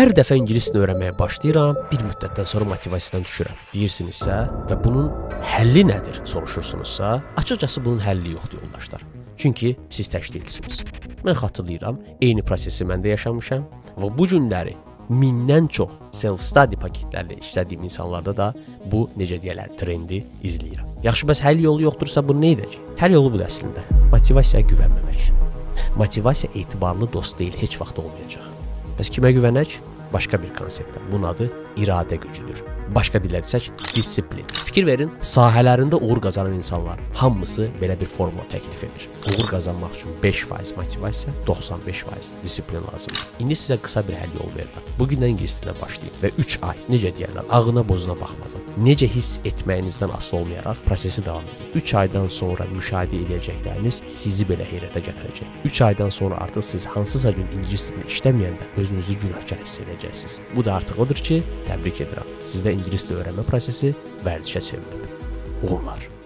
Hər dəfə ingilis dilini öyrənməyə başlayıram, bir müddətdən sonra motivasiyadan düşürəm. Deyirsinizsə və bunun həlli nədir soruşursunuzsa, açıqcası bunun həlli yoxdur yoldaşlar. Çünki siz tək deyilsiniz. Mən xatırlayıram, eyni prosesi mən də yaşamışam və bu günləri mindən çox self-study paketlərlə işlədiyim insanlarda da bu necə deyirlər, trendi izləyirəm. Yaxşı, bəs həll yolu yoxdursa bunu nə edəcək? Həll yolu budur əslində. Motivasiyaya güvənməmək. Motivasiya etibarlı dost deyil, heç vaxt olmayacaq. Bəs kimə güvənək? Başqa bir konseptdir. Bunun adı iradə gücüdür. Başqa dillə desək, disiplin. Fikir verin, sahələrində uğur qazanan insanlar hamısı belə bir formula təklif edir. Uğur qazanmaq üçün 5% motivasiya, 95% disiplin lazımdır. İndi sizə qısa bir həll yolu verirəm. Bu gündən ingilis dilinə başlayın və 3 ay necə deyirlər, ağına bozuna baxmadan, necə hiss etməyinizdən asılı olmayaraq prosesi davam edin. 3 aydan sonra müşahidə edəcəkləriniz sizi belə heyrətə gətirəcək. 3 aydan sonra artıq siz hansısa gün ingilis dilində işləməyəndə özünüzü günahkar hiss edəcəksiniz. Bu da artıq odur ki, təbrik edirəm. Sizdə ingilis dili öyrənmə prosesi vərdişə çevrilib. Uğurlar.